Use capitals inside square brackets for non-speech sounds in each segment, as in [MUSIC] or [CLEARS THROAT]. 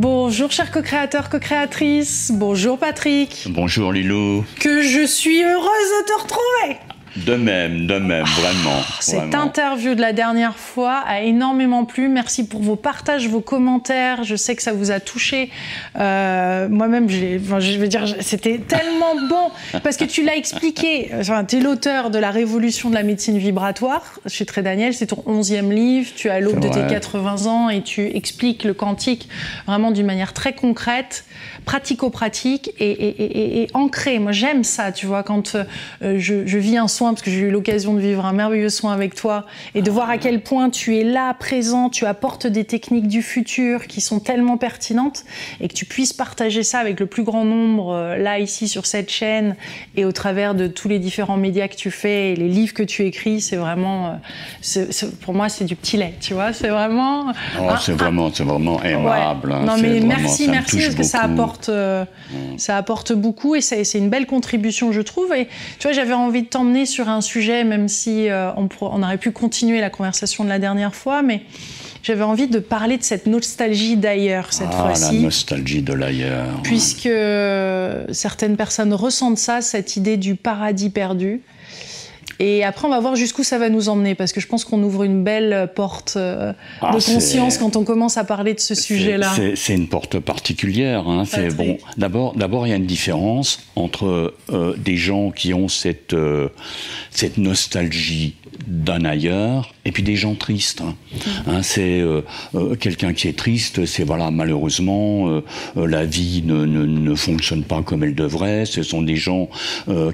Bonjour chers co-créateurs, co-créatrices. Bonjour Patrick. Bonjour Lilou. Que je suis heureuse de te retrouver. De même, de même, vraiment. Cette interview de la dernière fois a énormément plu. Merci pour vos partages, vos commentaires. Je sais que ça vous a touché. Euh, Moi-même, enfin, je veux dire, c'était tellement [LAUGHS] bon parce que tu l'as expliqué. Enfin, tu es l'auteur de La Révolution de la médecine vibratoire chez Très Daniel. C'est ton onzième livre. Tu es à l'aube de tes 80 ans et tu expliques le quantique vraiment d'une manière très concrète, pratico-pratique et, et, et, et, ancrée. Moi, j'aime ça, tu vois, quand euh, je, je vis un soin parce que j'ai eu l'occasion de vivre un merveilleux soin avec toi et de voir à quel point tu es là, présent, tu apportes des techniques du futur qui sont tellement pertinentes et que tu puisses partager ça avec le plus grand nombre euh, là, ici, sur cette chaîne et au travers de tous les différents médias que tu fais et les livres que tu écris, c'est vraiment, euh, pour moi, c'est du petit lait, tu vois, c'est vraiment. Oh, c'est vraiment, c'est vraiment aimable. Ouais. Non, mais merci, merci, parce que ça apporte, euh, mmh. ça apporte beaucoup et c'est une belle contribution, je trouve. Et tu vois, j'avais envie de t'emmener sur un sujet, même si euh, on, on, aurait pu continuer la conversation de la dernière fois, mais j'avais envie de parler de cette nostalgie d'ailleurs cette ah, fois-ci. la nostalgie de l'ailleurs. Puisque certaines personnes ressentent ça, cette idée du paradis perdu. Et après, on va voir jusqu'où ça va nous emmener, parce que je pense qu'on ouvre une belle porte euh, ah, de conscience quand on commence à parler de ce sujet-là. C'est une porte particulière. Hein. C'est bon. D'abord, d'abord, il y a une différence entre euh, des gens qui ont cette euh, cette nostalgie d'un ailleurs et puis des gens tristes. Hein. Hein, c'est euh, euh, quelqu'un qui est triste, c'est voilà malheureusement euh, la vie ne, ne, ne, fonctionne pas comme elle devrait. Ce sont des gens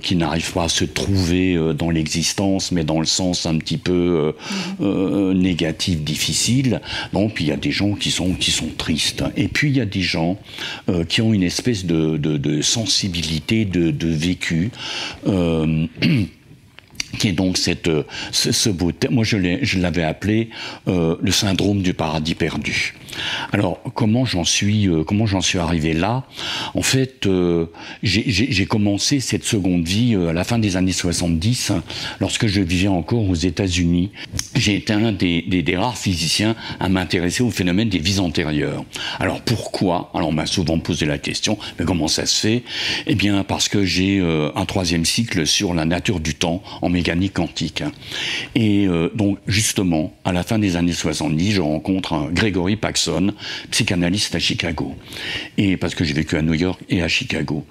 qui n'arrivent pas à se trouver dans l'existence, mais dans le sens un petit peu négatif, difficile. Bon, puis il y a des gens qui sont qui sont tristes. Et puis il y a des gens qui ont une espèce de, de, de sensibilité, de, de vécu. [CLEARS THROAT] qui est donc cette, ce, ce beau. Moi, je l'avais appelé euh, le syndrome du paradis perdu. Alors, comment j'en suis, euh, comment j'en suis arrivé là? En fait, euh, j'ai commencé cette seconde vie euh, à la fin des années 70, lorsque je vivais encore aux États-Unis. J'ai été un des, rares physiciens à m'intéresser au phénomène des vies antérieures. Alors, pourquoi? Alors, on m'a souvent posé la question, mais comment ça se fait? Eh bien, parce que j'ai euh, un troisième cycle sur la nature du temps en mécanique quantique. Et euh, donc, justement, à la fin des années 70, je rencontre un Gregory Paxson, psychanalyste à Chicago. Et parce que j'ai vécu à New York et à Chicago.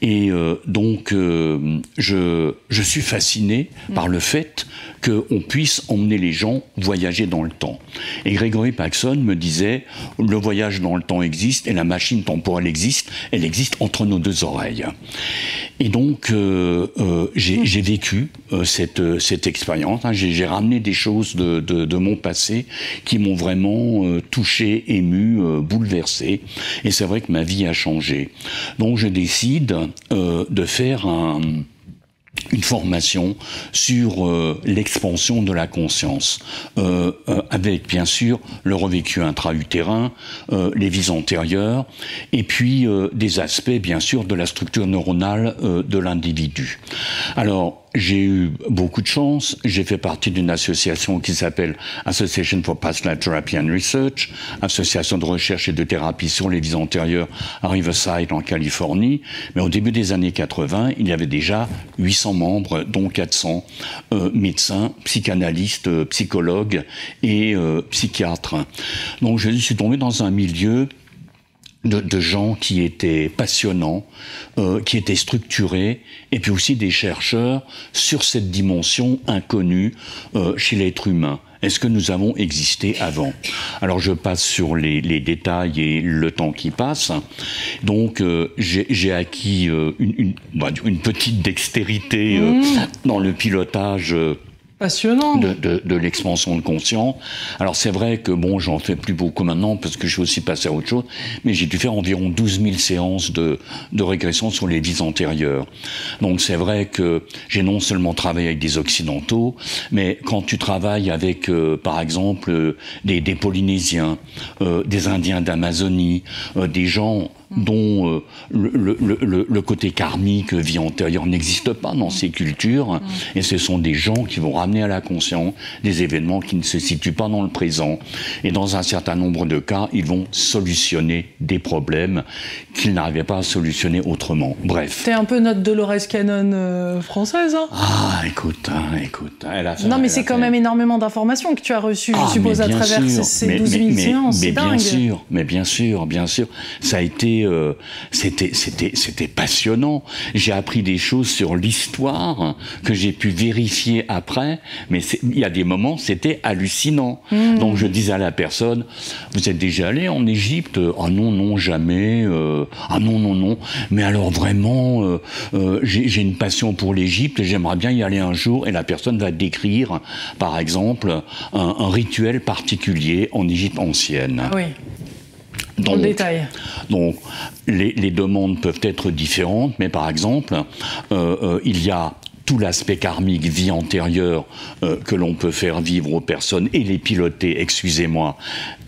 Et euh, donc, euh, je, je suis fasciné par le fait qu'on puisse emmener les gens voyager dans le temps. Et Gregory Paxson me disait, le voyage dans le temps existe et la machine temporelle existe, elle existe entre nos deux oreilles. Et donc, j'ai vécu euh, cette, cette expérience, hein. j'ai ramené des choses de, mon passé qui m'ont vraiment euh, touché, ému, euh, bouleversé, et c'est vrai que ma vie a changé. Donc je décide de faire un une formation sur euh, l'expansion de la conscience, euh, euh, avec bien sûr le revécu intra-utérin, euh, les vies antérieures, et puis euh, des aspects bien sûr de la structure neuronale euh, de l'individu. Alors j'ai eu beaucoup de chance. J'ai fait partie d'une association qui s'appelle Association for Past Life Therapy and Research, association de recherche et de thérapie sur les vies antérieures à Riverside en Californie. Mais au début des années 80, il y avait déjà 800 membres, dont 400 euh, médecins, psychanalystes, euh, psychologues et euh, psychiatres. Donc je suis tombé dans un milieu de, de, gens qui étaient passionnants, euh, qui étaient structurés, et puis aussi des chercheurs sur cette dimension inconnue euh, chez l'être humain. Est-ce que nous avons existé avant? Alors je passe sur les, les, détails et le temps qui passe. Donc euh, j'ai acquis euh, une, une, bah, une, petite dextérité euh, mmh. dans le pilotage Passionnant. De, de, de l'expansion de conscience. Alors c'est vrai que bon, j'en fais plus beaucoup maintenant parce que je suis aussi passé à autre chose, mais j'ai dû faire environ 12 000 séances de, de régression sur les vies antérieures. Donc c'est vrai que j'ai non seulement travaillé avec des occidentaux, mais quand tu travailles avec, euh, par exemple, euh, des, des, Polynésiens, euh, des Indiens d'Amazonie, euh, des gens dont euh, le, côté karmique, vie antérieure, n'existe pas dans ces cultures. Et ce sont des gens qui vont ramener à la conscience des événements qui ne se situent pas dans le présent. Et dans un certain nombre de cas, ils vont solutionner des problèmes qu'ils n'arrivaient pas à solutionner autrement. Bref. C'est un peu notre Dolores Cannon euh, française. Hein ah, écoute, hein, écoute. Elle a non, mais c'est quand même énormément d'informations que tu as reçues, je ah, suppose, à travers ces, 12 000 séances. Mais, bien sûr, mais bien sûr, bien sûr. Ça a été, euh, c'était, c'était, c'était passionnant. J'ai appris des choses sur l'histoire que j'ai pu vérifier après, mais il y a des moments, c'était hallucinant. Hmm. Donc je disais à la personne, vous êtes déjà allé en Égypte? Ah non, non, jamais. Euh, ah non, non, non. Mais alors vraiment, euh, j'ai une passion pour l'Égypte et j'aimerais bien y aller un jour. Et la personne va décrire, par exemple, un, rituel particulier en Égypte ancienne. Oui. Dans le détail. Donc, les, les, demandes peuvent être différentes, mais par exemple, il y a tout l'aspect karmique, vie antérieure, euh, que l'on peut faire vivre aux personnes et les piloter, excusez-moi,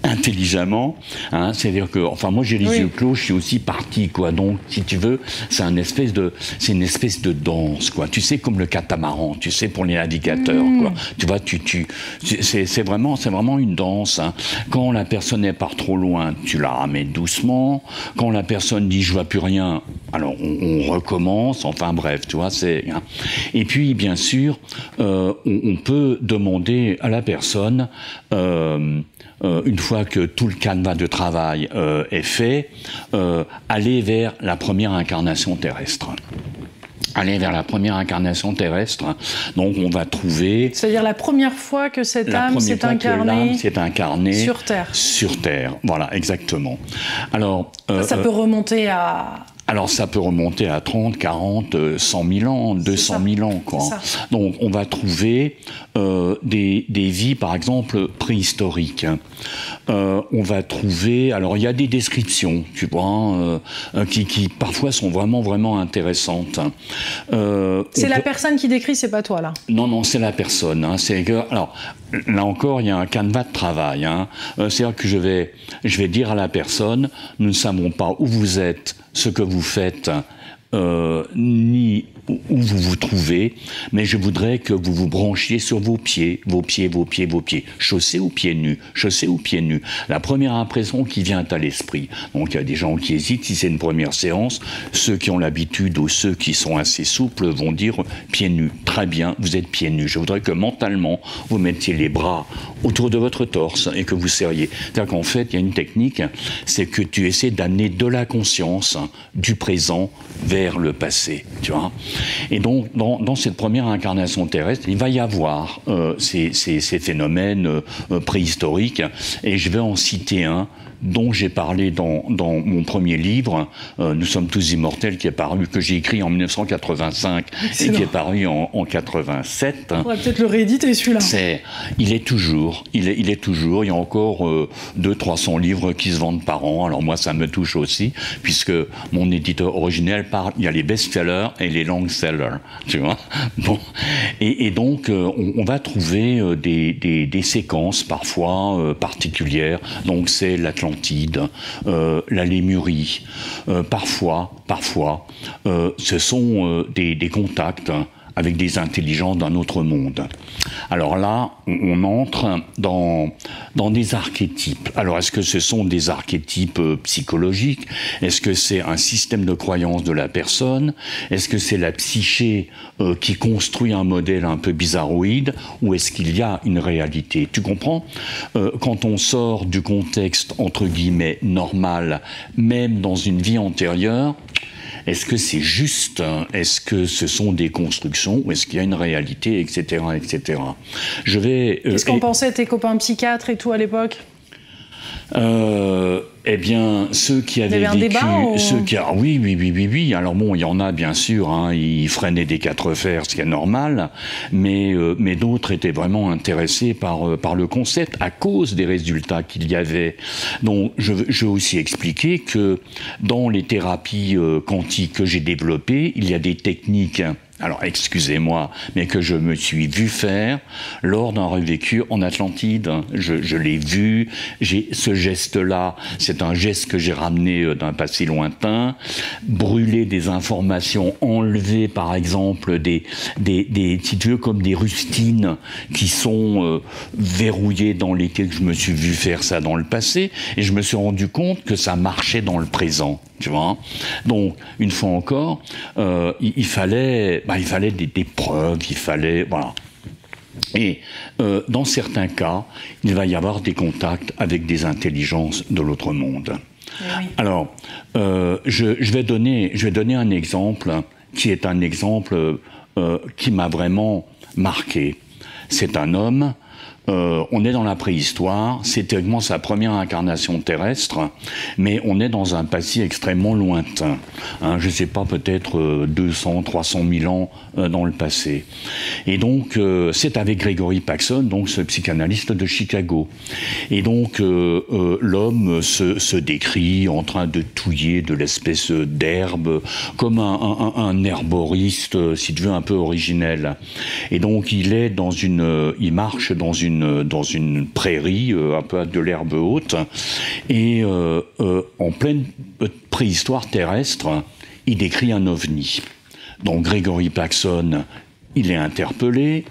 intelligemment. Hein, C'est-à-dire que, enfin, moi j'ai les yeux clos, je suis aussi parti, quoi. Donc, si tu veux, c'est un espèce de, c'est une espèce de danse, quoi. Tu sais, comme le catamaran, tu sais, pour les navigateurs, mmh. quoi. Tu vois, tu, tu, c'est vraiment, c'est vraiment une danse. Hein. Quand la personne est part trop loin, tu la ramènes doucement. Quand la personne dit je vois plus rien, alors on, recommence. Enfin bref, tu vois, c'est. Hein. Et puis, bien sûr, euh, on, peut demander à la personne, euh, euh, une fois que tout le canevas de travail est fait, aller vers la première incarnation terrestre aller vers la première incarnation terrestre. Donc on va trouver... C'est-à-dire la première fois que cette âme s'est incarnée, incarnée sur Terre. Sur Terre, voilà, exactement. Alors, ça peut remonter à, alors ça peut remonter à 30, 40, 100 000 ans, 200 000 ans. Quoi. Donc on va trouver euh, des, des, vies, par exemple, préhistoriques. Euh, on va trouver, alors il y a des descriptions, tu vois, euh, qui, qui, parfois sont vraiment, vraiment intéressantes. c'est la personne qui décrit, c'est pas toi là Non, non, c'est la personne. Hein. c'est que, alors là encore, il y a un canevas de travail. Hein. C'est-à-dire que je vais, je vais dire à la personne, nous ne savons pas où vous êtes, ce que vous faites, euh, ni où vous vous trouvez, mais je voudrais que vous vous branchiez sur vos pieds, vos pieds, vos pieds, vos pieds, chaussés ou pieds nus, chaussés ou pieds nus. La première impression qui vient à l'esprit. Donc il y a des gens qui hésitent si c'est une première séance. Ceux qui ont l'habitude ou ceux qui sont assez souples vont dire pieds nus. Très bien, vous êtes pieds nus. Je voudrais que mentalement vous mettiez les bras autour de votre torse et que vous serriez. C'est-à-dire qu'en fait, il y a une technique, c'est que tu essaies d'amener de la conscience du présent vers le passé. Tu vois et donc, dans, cette première incarnation terrestre, il va y avoir euh, ces, phénomènes euh, préhistoriques, et je vais en citer un dont j'ai parlé dans, mon premier livre, euh, Nous sommes tous immortels, qui est paru, que j'ai écrit en 1985 et qui est paru en, en 87. On va peut-être le rééditer celui-là. C'est, il est toujours, il est, il est toujours. Il y a encore euh, 200-300 livres qui se vendent par an. Alors moi, ça me touche aussi, puisque mon éditeur originel parle. Il y a les best-sellers et les long-sellers, tu vois. [LAUGHS] Bon, et, donc euh, on, va trouver euh, des, des, des, séquences parfois particulières. Donc c'est l'Atlantique euh, la Lémurie. Euh, parfois, parfois, euh, ce sont des, des contacts avec des intelligences d'un autre monde. Alors là, on, entre dans, dans des archétypes. Alors est-ce que ce sont des archétypes euh, psychologiques? Est-ce que c'est un système de croyance de la personne? Est-ce que c'est la psyché euh, qui construit un modèle un peu bizarroïde? Ou est-ce qu'il y a une réalité? Tu comprends? Euh, Quand on sort du contexte entre guillemets normal, même dans une vie antérieure, est-ce que c'est juste Est-ce que ce sont des constructions? Ou est-ce qu'il y a une réalité, etc., etc. Je vais. Euh, Qu'est-ce qu'en pensaient tes copains psychiatres et tout à l'époque? Euh, eh bien, ceux qui avaient vécu, débat, ceux qui, ah oui, oui, oui, oui, oui. Alors bon, il y en a bien sûr. Hein, ils freinaient des quatre fers, ce qui est normal, mais euh, mais d'autres étaient vraiment intéressés par euh, par le concept à cause des résultats qu'il y avait. Donc, je, je veux aussi expliquer que dans les thérapies quantiques que j'ai développées, il y a des techniques alors excusez-moi, mais que je me suis vu faire lors d'un revécu en Atlantide. Je, l'ai vu, j'ai ce geste-là, c'est un geste que j'ai ramené euh, d'un passé lointain. Brûler des informations, enlever par exemple des, des, des si tu veux, comme des rustines qui sont euh, verrouillées dans lesquelles je me suis vu faire ça dans le passé, et je me suis rendu compte que ça marchait dans le présent. Tu vois Donc, une fois encore, euh, il, fallait, bah, il fallait des, preuves, il fallait, voilà. Et euh, dans certains cas, il va y avoir des contacts avec des intelligences de l'autre monde. Alors, euh, je, vais donner, je vais donner un exemple qui est un exemple qui m'a vraiment marqué. C'est un homme euh, on est dans la préhistoire, c'est théoriquement sa première incarnation terrestre, mais on est dans un passé extrêmement lointain. Hein, je ne sais pas, peut-être 200, 300 000 ans euh, dans le passé. Et donc, euh, c'est avec Gregory Paxson, donc ce psychanalyste de Chicago. Et donc, l'homme se, décrit en train de touiller de l'espèce d'herbe, comme un, un, herboriste, si tu veux, un peu originel. Et donc, il est dans une, il marche dans une dans une prairie, euh, un peu de l'herbe haute, et euh, euh, en pleine préhistoire terrestre, il décrit un ovni. Donc Gregory Paxson, il est interpellé,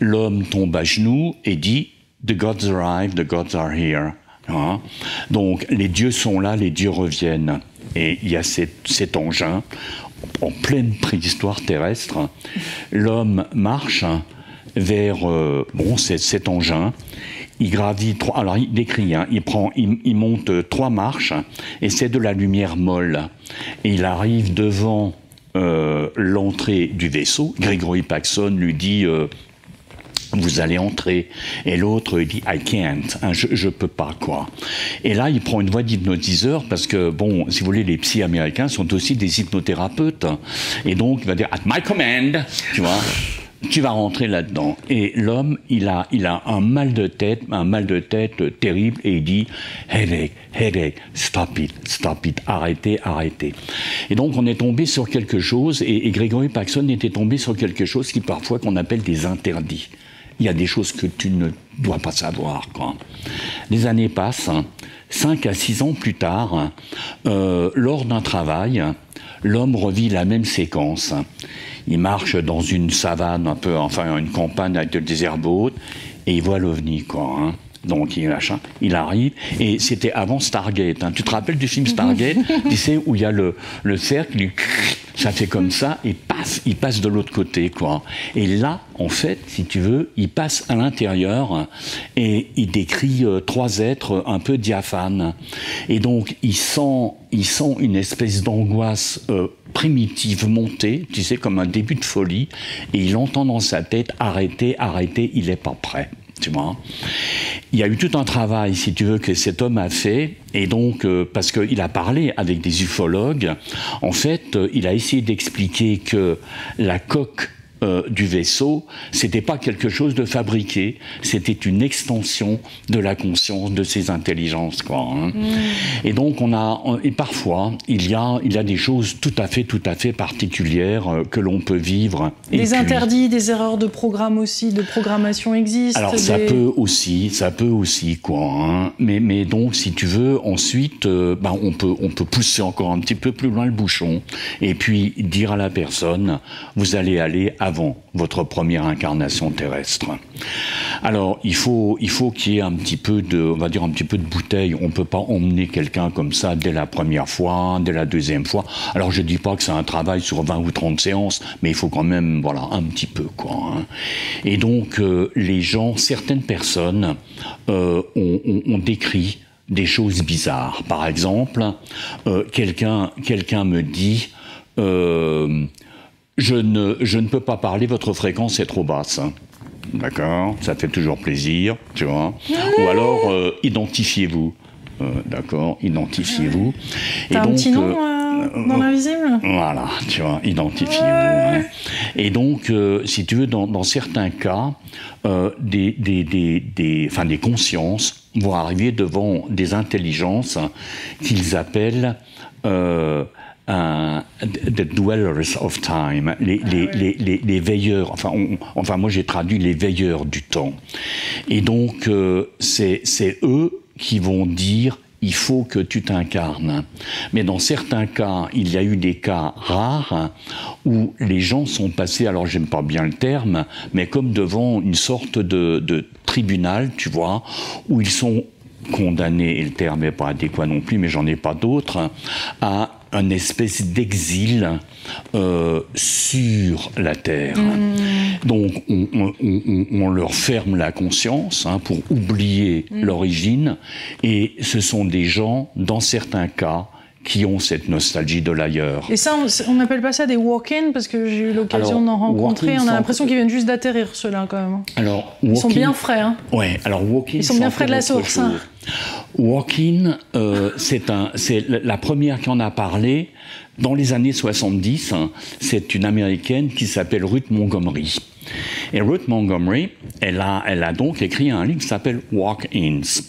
l'homme tombe à genoux et dit The gods arrive, the gods are here. Hein? Donc les dieux sont là, les dieux reviennent. Et il y a cet engin en pleine préhistoire terrestre. L'homme marche vers euh, bon, cet engin. Il gravit trois. Alors il décrit, hein, il prend, il, monte trois marches et c'est de la lumière molle. Et il arrive devant euh, l'entrée du vaisseau. Gregory Paxson lui dit. Euh, vous allez entrer. Et l'autre dit I can't, hein, je, je peux pas quoi. Et là, il prend une voix d'hypnotiseur parce que bon, si vous voulez, les psy américains sont aussi des hypnothérapeutes. Et donc, il va dire At my command, tu vois tu vas rentrer là-dedans. Et l'homme, il a, il a un mal de tête, un mal de tête terrible, et il dit headache, headache, stop it, stop it, arrêtez, arrêtez. Et donc on est tombé sur quelque chose, et, Grégory Paxson était tombé sur quelque chose qui parfois qu'on appelle des interdits. Il y a des choses que tu ne dois pas savoir. Quoi. Les années passent, cinq à six ans plus tard, euh, lors d'un travail, l'homme revit la même séquence il marche dans une savane, un peu, enfin une campagne avec des herbes hautes, et il voit l'OVNI, quoi. Hein. Donc il, il arrive, et c'était avant Stargate. Hein. Tu te rappelles du film Stargate? [LAUGHS] Tu sais, où il y a le, le cercle, ça fait comme ça, et passe, il passe de l'autre côté, quoi. Et là, en fait, si tu veux, il passe à l'intérieur, et il décrit euh, trois êtres un peu diaphanes. Et donc, il sent, il sent une espèce d'angoisse euh, primitive monter, tu sais, comme un début de folie, et il entend dans sa tête, arrêtez, arrêtez, il n'est pas prêt. Tu vois il y a eu tout un travail, si tu veux, que cet homme a fait, et donc, euh, parce qu'il a parlé avec des ufologues, en fait, euh, il a essayé d'expliquer que la coque euh, du vaisseau, c'était pas quelque chose de fabriqué, c'était une extension de la conscience de ces intelligences, quoi. Hein. Mm. Et donc on a, et parfois il y a, il y a des choses tout à fait, tout à fait particulières euh, que l'on peut vivre. Des interdits, des erreurs de programme aussi, de programmation existent. Alors ça peut aussi, ça peut aussi, quoi. Hein. Mais, mais donc si tu veux, ensuite, euh, ben, on peut, on peut pousser encore un petit peu plus loin le bouchon et puis dire à la personne, vous allez aller à avant votre première incarnation terrestre. Alors, il faut, il faut qu'il y ait un petit peu de, on va dire un petit peu de bouteille. On peut pas emmener quelqu'un comme ça dès la première fois, dès la deuxième fois. Alors, je dis pas que c'est un travail sur 20 ou 30 séances, mais il faut quand même, voilà, un petit peu, quoi. Hein. Et donc, euh, les gens, certaines personnes euh, ont, décrit des choses bizarres. Par exemple, euh, quelqu'un, quelqu'un me dit, je ne, je ne peux pas parler, votre fréquence est trop basse. D'accord? Ça fait toujours plaisir, tu vois? Ou alors, euh, identifiez-vous. Euh, d'accord Identifiez-vous. T'as un petit nom euh, dans l'invisible? Voilà, tu vois, identifiez-vous. Hein. Et donc, si tu veux, dans, dans certains cas, des, des, des, des, enfin, des consciences vont arriver devant des intelligences qu'ils appellent the dwellers of time, les, ah les, les, les, veilleurs, enfin, enfin moi j'ai traduit les veilleurs du temps. Et donc, euh, c'est eux qui vont dire il faut que tu t'incarnes. Mais dans certains cas, il y a eu des cas rares où les gens sont passés, alors j'aime pas bien le terme, mais comme devant une sorte de, de tribunal, tu vois, où ils sont condamnés, et le terme n'est pas adéquat non plus, mais j'en ai pas d'autres, à un espèce d'exil euh, sur la terre. Hmm. Donc on, leur ferme la conscience hein, pour oublier hmm. l'origine, et ce sont des gens, dans certains cas, qui ont cette nostalgie de l'ailleurs. Et ça, on n'appelle pas ça des walk-in parce que j'ai eu l'occasion d'en rencontrer. On a l'impression qu'ils viennent juste d'atterrir, ceux-là, quand même. Alors, ils sont bien frais. Hein. Ouais. Alors walk-in. Ils sont bien frais de la source. Hein. Walk-in, euh, c'est un, c'est la première qui en a parlé dans les années 70. Hein, c'est une américaine qui s'appelle Ruth Montgomery. Et Ruth Montgomery, elle a, elle a donc écrit un livre qui s'appelle Walk-ins.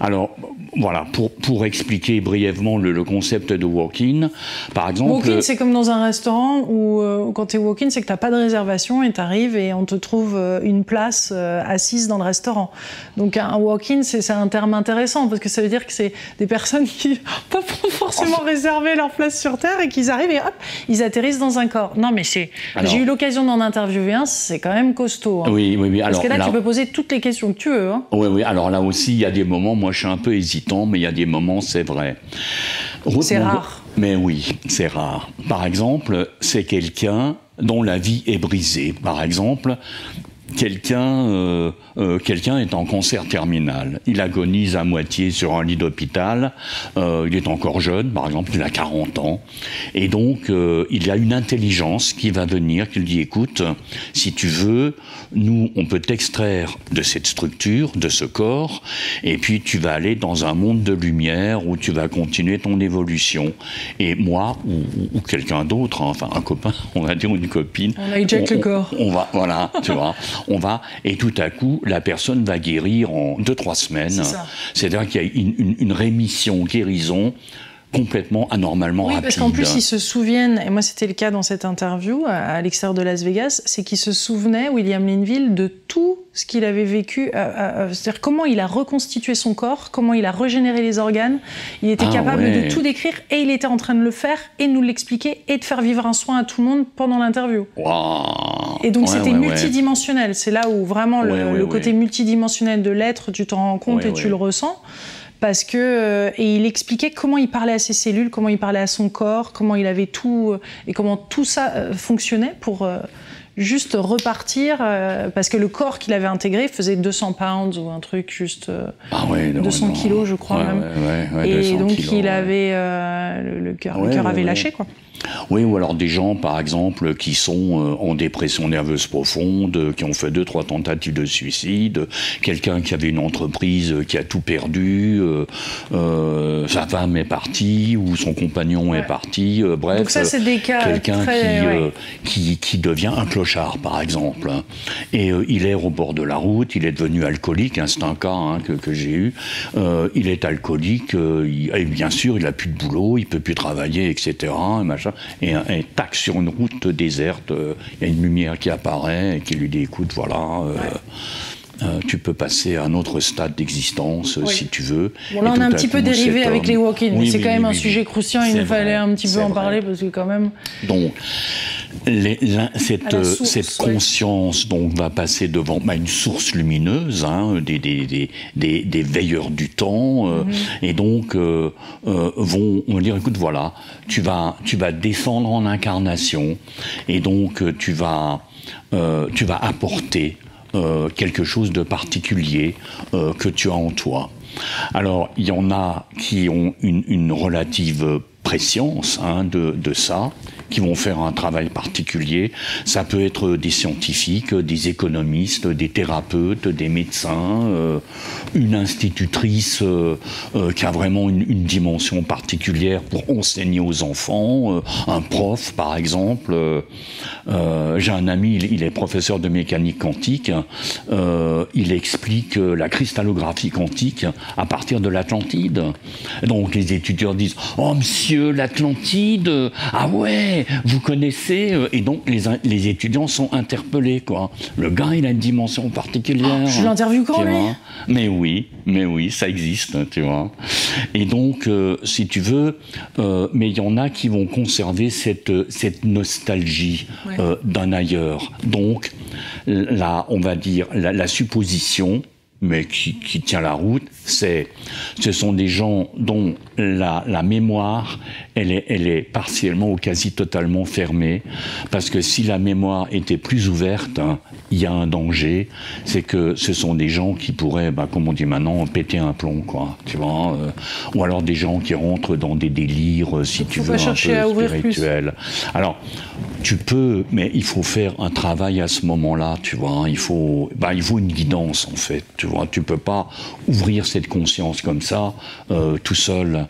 Alors, voilà, pour, pour expliquer brièvement le, concept de walk-in, par exemple... Walk-in, c'est comme dans un restaurant où, euh, quand tu es walk-in, c'est que tu n'as pas de réservation et tu arrives et on te trouve euh, une place euh, assise dans le restaurant. Donc un walk-in, c'est un terme intéressant parce que ça veut dire que c'est des personnes qui n'ont [LAUGHS] pas forcément réservé leur place sur Terre et qu'ils arrivent et hop, ils atterrissent dans un corps. Non, mais c'est... J'ai eu l'occasion d'en interviewer un, c'est quand même costaud. Hein. Oui, oui, oui. Alors, parce que là, tu peux poser toutes les questions que tu veux. Hein. Oui, oui. Alors là aussi, il y a des moments, moi je suis un peu hésitant, mais il y a des moments, c'est vrai. C'est rare. Mais oui, c'est rare. Par exemple, c'est quelqu'un dont la vie est brisée. Par exemple, quelqu'un euh, euh, quelqu'un est en cancer terminal. Il agonise à moitié sur un lit d'hôpital. Euh, il est encore jeune, par exemple, il a 40 ans. Et donc, il y a une intelligence qui va venir, qui lui dit, écoute, si tu veux, nous, on peut t'extraire de cette structure, de ce corps, et puis tu vas aller dans un monde de lumière où tu vas continuer ton évolution. Et moi, ou, quelqu'un d'autre, hein, enfin un copain, [LAUGHS] on va dire une copine. On a le corps. On va, voilà, tu vois on va, et tout à coup, la personne va guérir en deux, trois semaines. C'est-à-dire qu'il y a une, une rémission, guérison complètement anormalement oui, rapide. parce qu'en plus, ils se souviennent, et moi c'était le cas dans cette interview à, l'extérieur de Las Vegas, c'est qu'il se souvenait, William Linville, de tout ce qu'il avait vécu, euh, euh, euh, c'est-à-dire comment il a reconstitué son corps, comment il a régénéré les organes. Il était ah capable de tout décrire et il était en train de le faire et de nous l'expliquer et de faire vivre un soin à tout le monde pendant l'interview. Et donc c'était multidimensionnel. C'est là où vraiment le, le côté multidimensionnel de l'être, tu t'en rends compte et tu le ressens parce que euh, et il expliquait comment il parlait à ses cellules, comment il parlait à son corps, comment il avait tout euh, et comment tout ça euh, fonctionnait pour juste repartir parce que le corps qu'il avait intégré faisait 200 pounds ou un truc juste ah 200 kilos je crois même. et donc il avait le, cœur le cœur avait lâché quoi. Oui, ou alors des gens, par exemple, qui sont euh, en dépression nerveuse profonde, qui ont fait deux, trois tentatives de suicide, quelqu'un qui avait une entreprise qui a tout perdu, euh, euh, sa femme est partie, ou son compagnon est parti, bref. Donc ça, c'est des cas Quelqu'un qui, qui, devient un clochard, par exemple. Et il est au bord de la route, il est devenu alcoolique, hein, c'est un cas hein, que, que j'ai eu. il est alcoolique, et bien sûr, il a plus de boulot, il peut plus travailler, etc. Et machin et, un, tac sur une route déserte, euh, il y a une lumière qui apparaît et qui lui dit écoute, voilà. Euh, euh, tu peux passer à un autre stade d'existence si tu veux. Bon, là, on a un petit peu dérivé avec les walk-ins, mais c'est quand même un sujet croustillant, il nous fallait un petit peu en parler parce que quand même. Donc, cette, cette conscience donc, va passer devant bah, une source lumineuse, hein, des, des, des, des, veilleurs du temps, mhm. et donc euh, vont on va dire écoute, voilà, tu vas, tu vas descendre en incarnation, et donc tu vas, tu vas apporter euh, quelque chose de particulier euh, que tu as en toi. Alors, il y en a qui ont une, relative préscience hein, de, ça, qui vont faire un travail particulier. Ça peut être des scientifiques, des économistes, des thérapeutes, des médecins, euh, une institutrice euh, euh, qui a vraiment une, dimension particulière pour enseigner aux enfants, un prof par exemple. J'ai un ami, il, est professeur de mécanique quantique. il explique la cristallographie quantique à partir de l'Atlantide. Donc les étudiants disent Oh monsieur, l'Atlantide, ah ouais, vous connaissez Et donc les, les étudiants sont interpellés. Quoi. Le gars, il a une dimension particulière. je l'interview quand même. Mais oui, mais oui, ça existe, tu vois. Et donc, euh, si tu veux, euh, mais il y en a qui vont conserver cette, cette nostalgie euh, d'un ailleurs. Donc, là, on va dire, la, la supposition, mais qui, qui, tient la route, c'est, ce sont des gens dont la, la, mémoire, elle est, elle est partiellement ou quasi totalement fermée, parce que si la mémoire était plus ouverte, hein, il y a un danger, c'est que ce sont des gens qui pourraient, bah, comme on dit maintenant, péter un plomb, quoi, tu vois, euh, ou alors des gens qui rentrent dans des délires, euh, si tu veux, un peu spirituels. Alors, tu peux, mais il faut faire un travail à ce moment-là, tu vois, il faut, bah, il faut une guidance, en fait, tu vois, tu peux pas ouvrir cette conscience comme ça, euh, tout seul.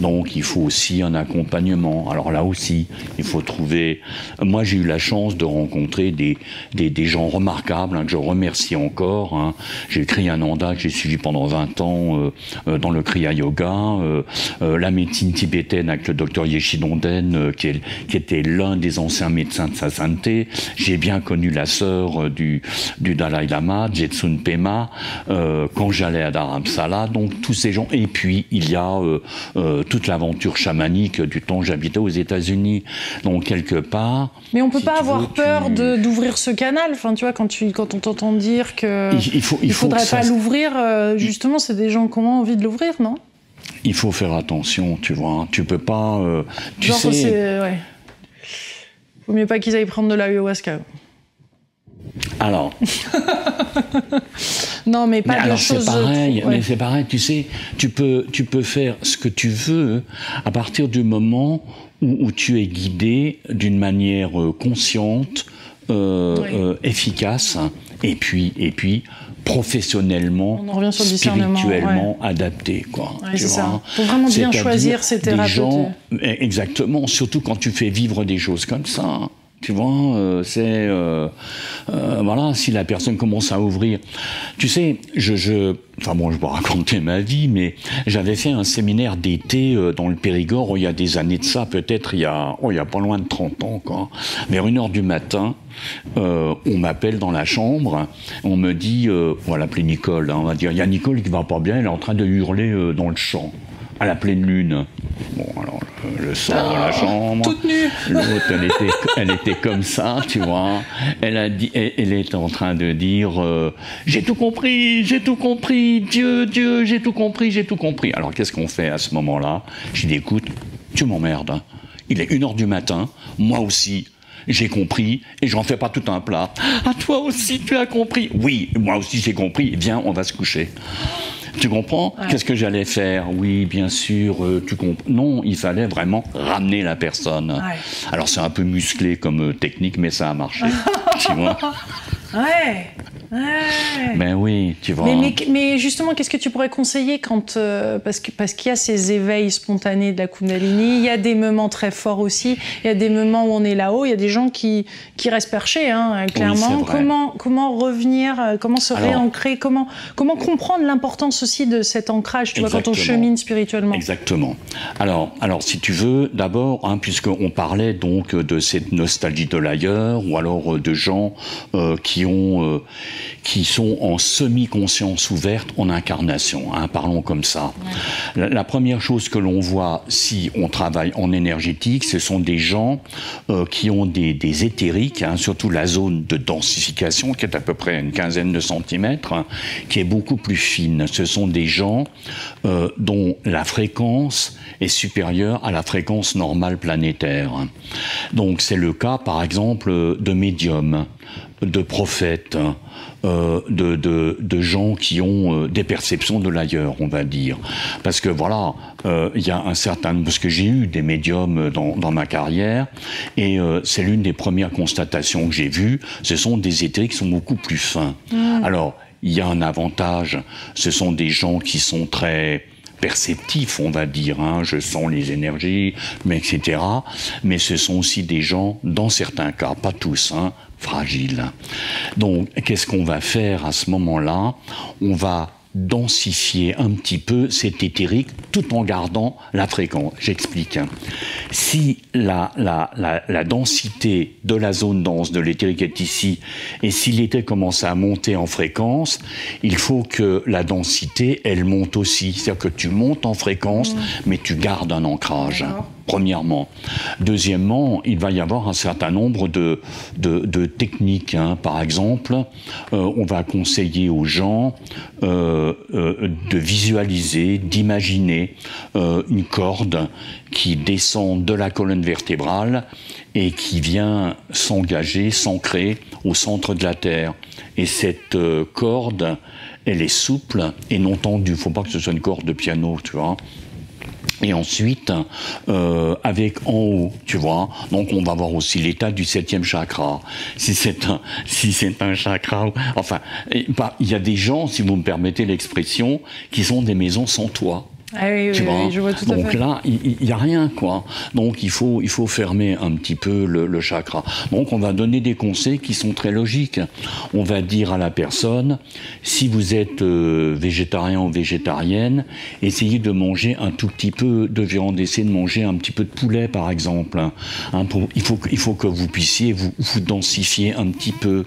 Donc, il faut aussi un accompagnement. Alors là aussi, il faut trouver. Moi, j'ai eu la chance de rencontrer des, des, gens remarquables hein, que je remercie encore. Hein. J'ai créé un anda que j'ai suivi pendant 20 ans euh, euh, dans le Kriya Yoga, la médecine tibétaine avec le docteur Yeshidonden, qui, qui, était l'un des anciens médecins de sa santé. J'ai bien connu la sœur du, du Dalai Lama, Jetsun Pema, quand j'allais à Dharamsala. Donc tous ces gens. Et puis il y a toute l'aventure chamanique du temps j'habitais aux États-Unis. Donc quelque part. Mais on peut si pas avoir veux, peur tu... d'ouvrir ce canal. Enfin, tu vois, quand, tu, quand on t'entend dire que il, il faut, il, il faut faudrait pas ça... l'ouvrir, euh, justement, c'est des gens qui ont envie de l'ouvrir, non? Il faut faire attention, tu vois. Tu peux pas. Euh, tu Genre, sais. c'est. Ouais. Vaut mieux pas qu'ils aillent prendre de l'ayahuasca. Alors. [LAUGHS] non, mais pas mais de alors. C'est pareil, ouais. mais c'est pareil. Tu sais, tu peux, tu peux faire ce que tu veux à partir du moment où, où tu es guidé d'une manière euh, consciente, euh, oui. euh, efficace, et puis, et puis professionnellement, spirituellement ouais. adapté. Quoi, ouais, tu vois faut vraiment bien choisir ses thérapeutes. Gens, exactement, surtout quand tu fais vivre des choses comme ça. Tu vois, euh, c'est euh, euh, voilà, si la personne commence à ouvrir, tu sais, je, enfin bon, je vais raconter ma vie, mais j'avais fait un séminaire d'été dans le Périgord il y a des années de ça, peut-être il y a, oh, il y a pas loin de 30 ans, quoi. Vers une heure du matin, on m'appelle dans la chambre, on me dit, on va Nicole, hein, on va dire, il y a Nicole qui va pas bien, elle est en train de hurler dans le champ à la pleine lune. Bon, alors le, sort dans la chambre. Toute nue. L'autre, elle était, elle était comme ça, tu vois. Elle a dit, elle, elle est en train de dire, euh, j'ai tout compris, j'ai tout compris, Dieu, Dieu, j'ai tout compris, j'ai tout compris. Alors qu'est-ce qu'on fait à ce moment-là? J'ai dit, écoute, tu m'emmerdes. Hein. Il est une heure du matin, moi aussi, j'ai compris et j'en fais pas tout un plat. Ah, toi aussi, tu as compris. Oui, moi aussi, j'ai compris. Viens, on va se coucher. Tu comprends ouais. Qu'est-ce que j'allais faire? Oui, bien sûr, euh, tu comprends. Non, il fallait vraiment ramener la personne. Ouais. Alors c'est un peu musclé comme euh, technique, mais ça a marché. [LAUGHS] tu vois? Ouais. Ouais. Ben oui, tu vois. Mais, mais, mais justement, qu'est-ce que tu pourrais conseiller quand euh, parce que parce qu'il y a ces éveils spontanés de la Kundalini, il y a des moments très forts aussi, il y a des moments où on est là-haut, il y a des gens qui qui restent perchés, hein, clairement. Oui, comment comment revenir, euh, comment se Alors, réancrer, comment comment comprendre l'importance aussi de cet ancrage, tu vois, quand on chemine spirituellement. Exactement. Alors alors si tu veux, d'abord, hein, puisqu'on parlait donc de cette nostalgie de l'ailleurs, ou alors euh, de gens euh, qui ont euh, qui sont en semi-conscience ouverte en incarnation, hein, parlons comme ça. Ouais. La, la, première chose que l'on voit si on travaille en énergétique, ce sont des gens euh, qui ont des, des éthériques, hein, surtout la zone de densification qui est à peu près une quinzaine de centimètres, hein, qui est beaucoup plus fine. Ce sont des gens euh, dont la fréquence est supérieure à la fréquence normale planétaire. Donc c'est le cas par exemple de médiums. De prophètes, euh, de, de, de, gens qui ont euh, des perceptions de l'ailleurs, on va dire. Parce que voilà, euh, il y a un certain... Parce que j'ai eu des médiums dans, dans ma carrière, et c'est l'une des premières constatations que j'ai vues, ce sont des éthériques qui sont beaucoup plus fins. Mmh. Alors, il y a un avantage, ce sont des gens qui sont très perceptifs, on va dire, hein, je sens les énergies, mais etc. Mais ce sont aussi des gens, dans certains cas, pas tous, hein, fragiles. Donc, qu'est-ce qu'on va faire à ce moment-là? On va densifier un petit peu cet éthérique tout en gardant la fréquence. J'explique. Si la, la, la, la, densité de la zone dense de l'éthérique est ici, et si l'éthérique commence à monter en fréquence, il faut que la densité, elle monte aussi. C'est-à-dire que tu montes en fréquence, mmh. mais tu gardes un ancrage premièrement. Deuxièmement, il va y avoir un certain nombre de, de, techniques. Hein. Par exemple, euh, on va conseiller aux gens euh, euh, de visualiser, d'imaginer une corde qui descend de la colonne vertébrale et qui vient s'engager, s'ancrer au centre de la Terre. Et cette corde, elle est souple et non tendue. Il ne faut pas que ce soit une corde de piano, tu vois et ensuite euh, avec en haut, tu vois. Donc on va voir aussi l'état du septième chakra. Si c'est un, si un chakra, enfin, bah, il y a des gens, si vous me permettez l'expression, qui sont des maisons sans toit. Ah oui, oui, je vois tout Donc à fait. là, il n'y a rien, quoi. Donc il faut, il faut fermer un petit peu le, le, chakra. Donc on va donner des conseils qui sont très logiques. On va dire à la personne, si vous êtes euh, végétarien ou végétarienne, essayez de manger un tout petit peu de viande, essayez de manger un petit peu de poulet, par exemple. Hein, pour, il, faut, il faut que vous puissiez vous, vous densifier un petit peu.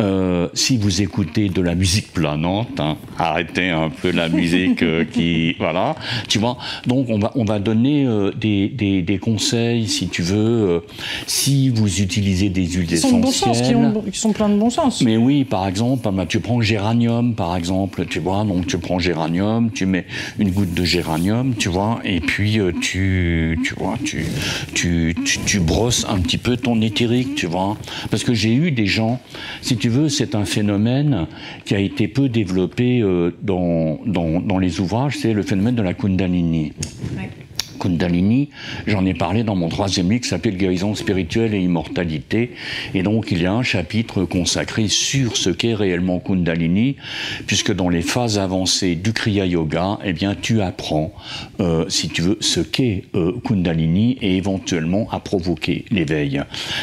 Euh, si vous écoutez de la musique planante, hein, arrêtez un peu la musique euh, qui... [LAUGHS] Voilà tu vois. Donc on va, on va donner euh, des, des, des, conseils, si tu veux, euh, si vous utilisez des huiles qui essentielles. Sont bon sens, qui, ont, qui, sont pleins de bon sens. Mais oui, par exemple, bah, tu prends géranium, par exemple, tu vois, donc tu prends géranium, tu mets une goutte de géranium, tu vois, et puis euh, tu, tu vois, tu, tu, tu, tu, brosses un petit peu ton éthérique, tu vois. Parce que j'ai eu des gens, si tu veux, c'est un phénomène qui a été peu développé dans, dans, dans les ouvrages, c'est le phénomène de la Kundalini. Kundalini, j'en ai parlé dans mon troisième livre qui s'appelle Guérison spirituelle et immortalité. Et donc il y a un chapitre consacré sur ce qu'est réellement Kundalini, puisque dans les phases avancées du Kriya Yoga, eh bien tu apprends, euh, si tu veux, ce qu'est euh, Kundalini et éventuellement à provoquer l'éveil.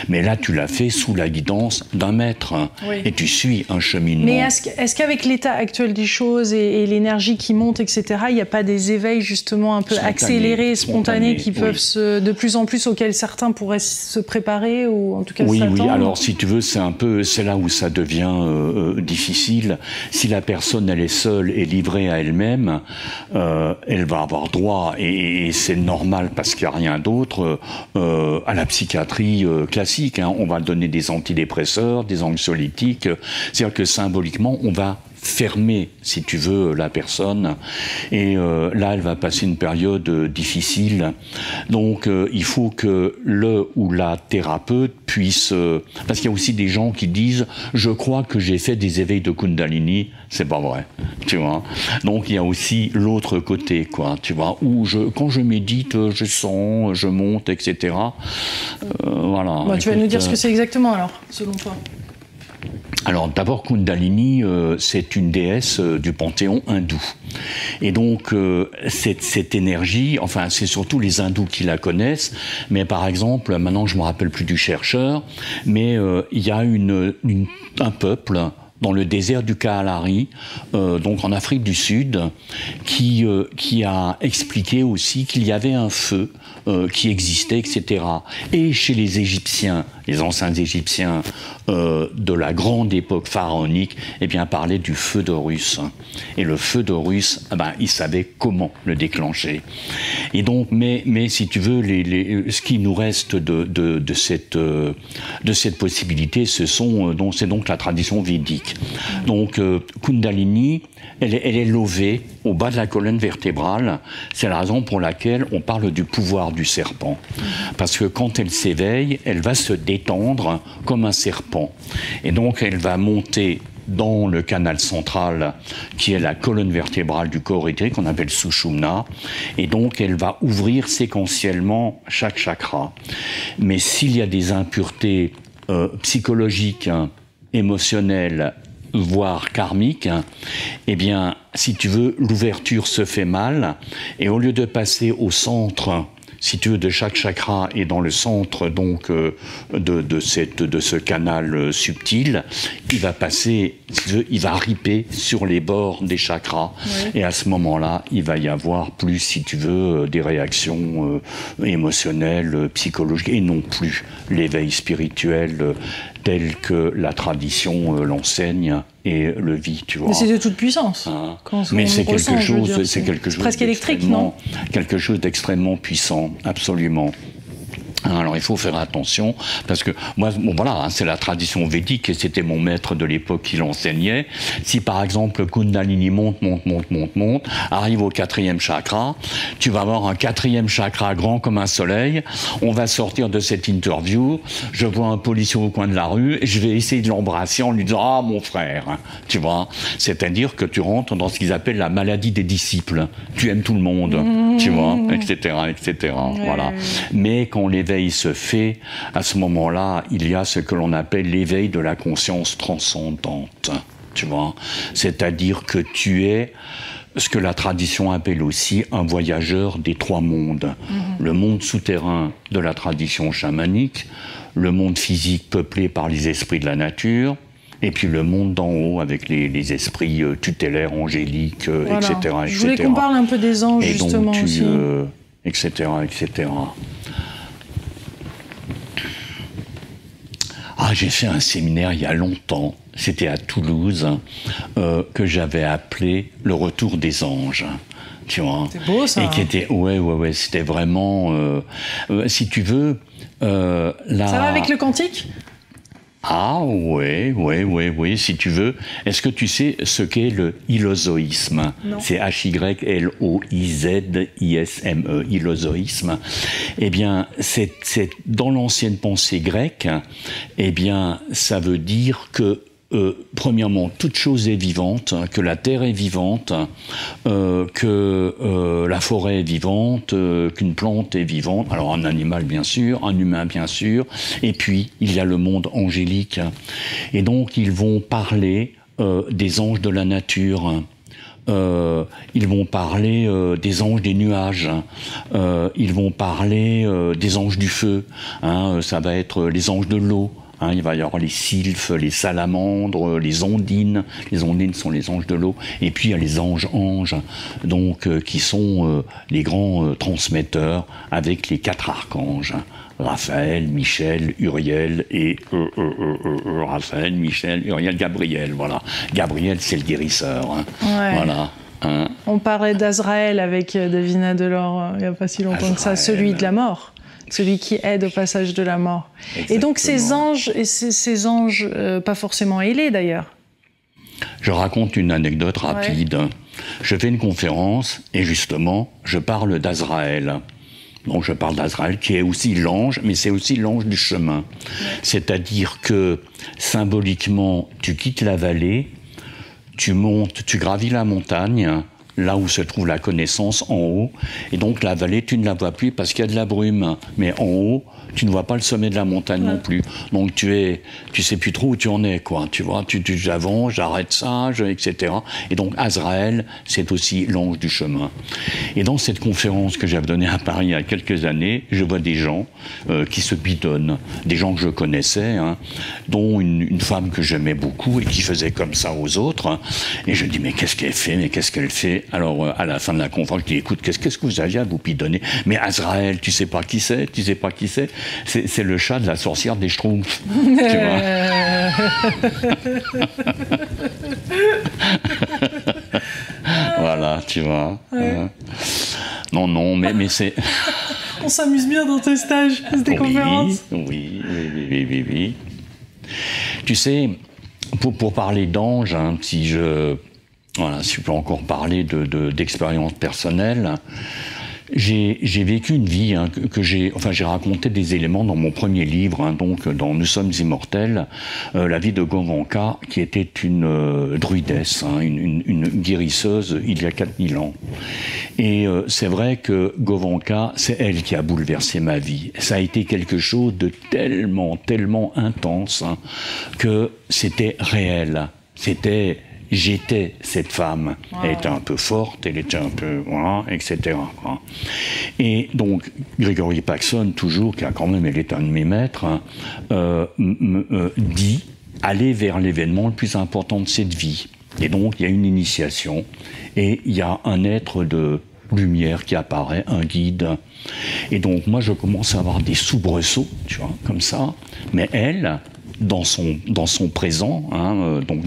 Mais là tu l'as fait sous la guidance d'un maître oui. et tu suis un cheminement. Mais est-ce qu'avec l'état actuel des choses et, et l'énergie qui monte, etc., il n'y a pas des éveils justement un peu accélérés spontanés qui peuvent oui. se, de plus en plus auxquels certains pourraient se préparer ou en tout cas oui oui alors si tu veux c'est un peu c'est là où ça devient euh, difficile si la personne elle est seule et livrée à elle-même euh, elle va avoir droit et, et c'est normal parce qu'il n'y a rien d'autre euh, à la psychiatrie euh, classique hein. on va donner des antidépresseurs des anxiolytiques c'est-à-dire que symboliquement on va fermer, si tu veux, la personne. Et euh, là, elle va passer une période euh, difficile. Donc, euh, il faut que le ou la thérapeute puisse... Parce qu'il y a aussi des gens qui disent « Je crois que j'ai fait des éveils de Kundalini. » C'est pas vrai, tu vois. Donc, il y a aussi l'autre côté, quoi, tu vois, où je, quand je médite, je sens, je monte, etc. voilà. Tu vas nous dire ce que c'est exactement, alors, selon toi alors d'abord Kundalini, euh, c'est une déesse euh, du panthéon hindou. Et donc euh, cette, énergie, enfin c'est surtout les hindous qui la connaissent, mais par exemple, maintenant je me rappelle plus du chercheur, mais il y a un peuple dans le désert du Kalahari, donc en Afrique du Sud, qui, qui a expliqué aussi qu'il y avait un feu qui existait, etc. Et chez les Égyptiens, les anciens Égyptiens euh, de la grande époque pharaonique, eh bien, parlaient du feu d'Horus. Et le feu d'Horus, eh ben, ils savaient comment le déclencher. Et donc, mais, mais si tu veux, ce qui nous reste de, de, cette, de cette possibilité, ce sont, donc, c'est donc la tradition védique. Donc, euh, Kundalini, elle est, elle est levée au bas de la colonne vertébrale. C'est la raison pour laquelle on parle du pouvoir du serpent. Parce que quand elle s'éveille, elle va se détendre étendre comme un serpent. Et donc elle va monter dans le canal central, qui est la colonne vertébrale du corps éthérique, qu'on appelle Sushumna, et donc elle va ouvrir séquentiellement chaque chakra. Mais s'il y a des impuretés euh, psychologiques, hein, émotionnelles, voire karmiques, hein, eh bien, si tu veux, l'ouverture se fait mal, et au lieu de passer au centre si tu veux, de chaque chakra et dans le centre donc euh, de, de, cette, de ce canal euh, subtil, il va passer, il va riper sur les bords des chakras. Et à ce moment-là, il va y avoir plus, si tu veux, euh, des réactions émotionnelles, psychologiques, et non plus l'éveil spirituel tel que la tradition l'enseigne et le vit, tu vois. Mais c'est de toute puissance. Hein. Mais c'est quelque chose, c'est quelque chose presque électrique, non Quelque chose d'extrêmement puissant, absolument. Hein, alors il faut faire attention parce que moi, bon voilà, hein, c'est la tradition védique et c'était mon maître de l'époque qui l'enseignait. Si par exemple Kundalini monte, monte, monte, monte, monte, arrive au quatrième chakra, tu vas avoir un quatrième chakra grand comme un soleil. On va sortir de cette interview, je vois un policier au coin de la rue et je vais essayer de l'embrasser en lui disant ah mon frère, tu vois. C'est-à-dire que tu rentres dans ce qu'ils appellent la maladie des disciples. Tu aimes tout le monde, tu vois, etc., etc. Voilà. Mais quand les l'éveil se fait, à ce moment-là, il y a ce que l'on appelle l'éveil de la conscience transcendante. Tu vois C'est-à-dire que tu es ce que la tradition appelle aussi un voyageur des trois mondes. Mhm. Le monde souterrain de la tradition chamanique, le monde physique peuplé par les esprits de la nature, et puis le monde d'en haut avec les, esprits euh, tutélaires, angéliques, etc., euh, etc. Je voulais qu'on parle un peu des anges, justement, aussi. etc., euh, etc. Ah, j'ai fait un séminaire il y a longtemps, c'était à Toulouse, euh, que j'avais appelé Le Retour des Anges. Tu vois C'est beau ça. Et qui était, ouais, ouais, ouais, c'était vraiment, euh, euh, si tu veux, euh, la... Ça va avec le quantique ah oui, oui, oui, oui, si tu veux. Est-ce que tu sais ce qu'est le ilozoïsme? C'est H-Y-L-O-I-Z-I-S-M-E, ilozoïsme. Eh bien, c'est dans l'ancienne pensée grecque, eh bien, ça veut dire que euh, premièrement, toute chose est vivante, que la terre est vivante, euh, que euh, la forêt est vivante, qu'une plante est vivante. Alors un animal bien sûr, un humain bien sûr, et puis il y a le monde angélique. Et donc ils vont parler des anges de la nature. ils vont parler des anges des nuages, ils vont parler des anges du feu, hein, ça va être les anges de l'eau, Hein, il va y avoir les sylphes, les salamandres, les ondines. Les ondines sont les anges de l'eau. Et puis il y a les anges-anges, donc euh, qui sont euh, les grands euh, transmetteurs avec les quatre archanges. Raphaël, Michel, Uriel et Raphaël, Michel, Uriel, Gabriel. Voilà. Gabriel, c'est le guérisseur. Hein. Voilà. Hein. On parlait d'Azraël avec Davina Delors il n'y a pas si longtemps que ça, celui de la mort celui qui aide au passage de la mort. Et donc ces anges, et ces, anges euh, pas forcément ailés d'ailleurs. Je raconte une anecdote rapide. Je fais une conférence et justement, je parle d'Azraël. Donc je parle d'Azraël qui est aussi l'ange, mais c'est aussi l'ange du chemin. C'est-à-dire que symboliquement, tu quittes la vallée, tu montes, tu gravis la montagne, là où se trouve la connaissance en haut. Et donc la vallée, tu ne la vois plus parce qu'il y a de la brume. Mais en haut, tu ne vois pas le sommet de la montagne non plus. Donc tu es, tu sais plus trop où tu en es, quoi. Tu vois, tu, tu j'avance, j'arrête ça, etc. Et donc Azraël, c'est aussi l'ange du chemin. Et dans cette conférence que j'avais donnée à Paris il y a quelques années, je vois des gens euh, qui se pitonnent, des gens que je connaissais, hein, dont une, une, femme que j'aimais beaucoup et qui faisait comme ça aux autres. Et je dis mais qu'est-ce qu'elle fait, mais qu'est-ce qu'elle fait? Alors euh, à la fin de la conférence, je dis écoute, qu'est-ce, qu'est-ce que vous aviez à vous pitonner Mais Azraël, tu sais pas qui c'est, tu sais pas qui c'est? C'est le chat de la sorcière des Schtroumpfs. [LAUGHS] tu [LAUGHS] voilà, tu vois. Non, non, mais, mais c'est. [LAUGHS] On s'amuse bien dans tes stages, tes conférences. Oui, oui, oui, oui, oui, Tu sais, pour, pour parler d'ange, hein, si je. Voilà, si je peux encore parler d'expérience de, personnelle, j'ai vécu une vie hein, que, j'ai, enfin j'ai raconté des éléments dans mon premier livre, hein, donc dans Nous sommes immortels, euh, la vie de Govanka, qui était une euh, druidesse, hein, une, une, guérisseuse il y a 4000 ans. Et euh, c'est vrai que Govanka, c'est elle qui a bouleversé ma vie. Ça a été quelque chose de tellement, tellement intense hein, que c'était réel. C'était j'étais cette femme. Elle était un peu forte, elle était un peu, voilà, etc. Et donc, Grégory Paxson, toujours, qui a quand même, elle est un de mes maîtres, hein, euh, euh, dit aller vers l'événement le plus important de cette vie. Et donc, il y a une initiation, et il y a un être de lumière qui apparaît, un guide. Et donc, moi, je commence à avoir des soubresauts, tu vois, comme ça. Mais elle, dans son, dans son présent, hein, euh, donc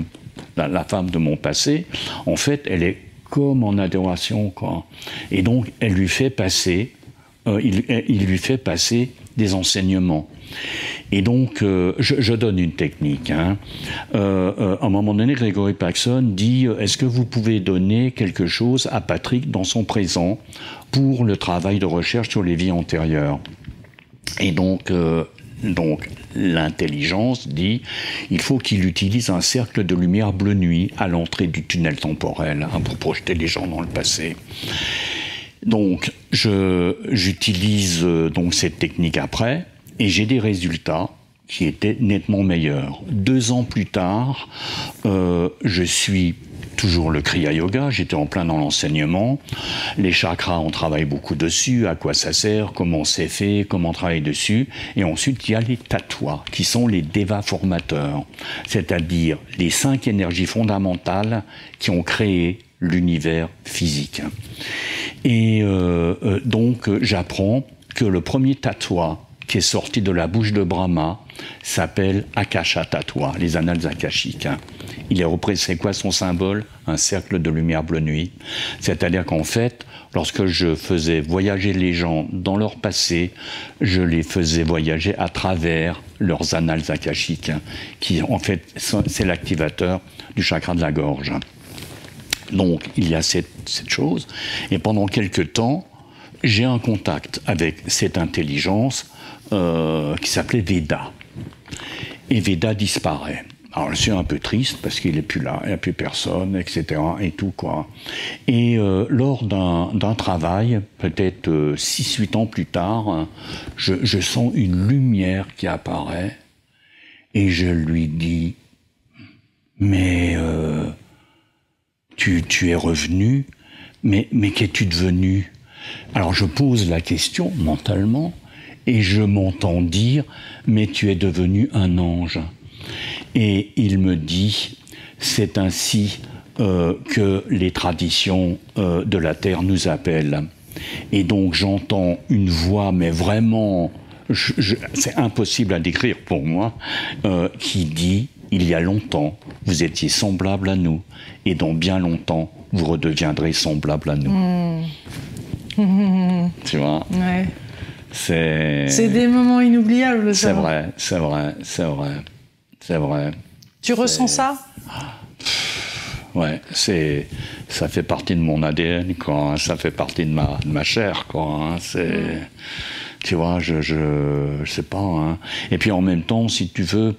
la, femme de mon passé, en fait, elle est comme en adoration, quoi. Et donc, elle lui fait passer, euh, il, lui fait passer des enseignements. Et donc, euh, je, donne une technique. Hein. Euh, à un moment donné, Grégory Paxson dit Est-ce que vous pouvez donner quelque chose à Patrick dans son présent pour le travail de recherche sur les vies antérieures? Et donc, donc l'intelligence dit il faut qu'il utilise un cercle de lumière bleu nuit à l'entrée du tunnel temporel hein, pour projeter les gens dans le passé. Donc j'utilise euh, donc cette technique après et j'ai des résultats qui étaient nettement meilleurs. Deux ans plus tard, euh, je suis toujours le Kriya Yoga, j'étais en plein dans l'enseignement. Les chakras, on travaille beaucoup dessus, à quoi ça sert, comment c'est fait, comment on travaille dessus. Et ensuite, il y a les tatouas, qui sont les devas formateurs, c'est-à-dire les cinq énergies fondamentales qui ont créé l'univers physique. Et euh, euh, donc, j'apprends que le premier tatouage qui est sorti de la bouche de Brahma s'appelle Akasha Tatua, les annales akashiques. Il est représenté, c'est quoi son symbole? Un cercle de lumière bleu nuit. C'est-à-dire qu'en fait, lorsque je faisais voyager les gens dans leur passé, je les faisais voyager à travers leurs annales akashiques, qui en fait, c'est l'activateur du chakra de la gorge. Donc, il y a cette, cette chose. Et pendant quelques temps, j'ai un contact avec cette intelligence euh, qui s'appelait Veda. Et Veda disparaît. Alors je suis un peu triste parce qu'il n'est plus là, il n'y a plus personne, etc. Et tout quoi. Et euh, lors d'un travail, peut-être 6-8 euh, ans plus tard, je, sens une lumière qui apparaît et je lui dis, mais tu, tu, es revenu, mais, mais qu'es-tu devenu? Alors je pose la question mentalement, et je m'entends dire, mais tu es devenu un ange. Et il me dit, c'est ainsi euh, que les traditions euh, de la terre nous appellent. Et donc j'entends une voix, mais vraiment, c'est impossible à décrire pour moi, euh, qui dit, il y a longtemps, vous étiez semblable à nous, et dans bien longtemps, vous redeviendrez semblable à nous. Mmh. Tu vois? Ouais. C'est. des moments inoubliables, C'est vrai, c'est vrai, c'est vrai, c'est vrai. Tu ressens ça? Ouais, c'est, ça fait partie de mon ADN, quoi. Hein. Ça fait partie de ma, de ma chair, quoi. Hein. C'est, tu vois, je, je, je sais pas. Hein. Et puis en même temps, si tu veux,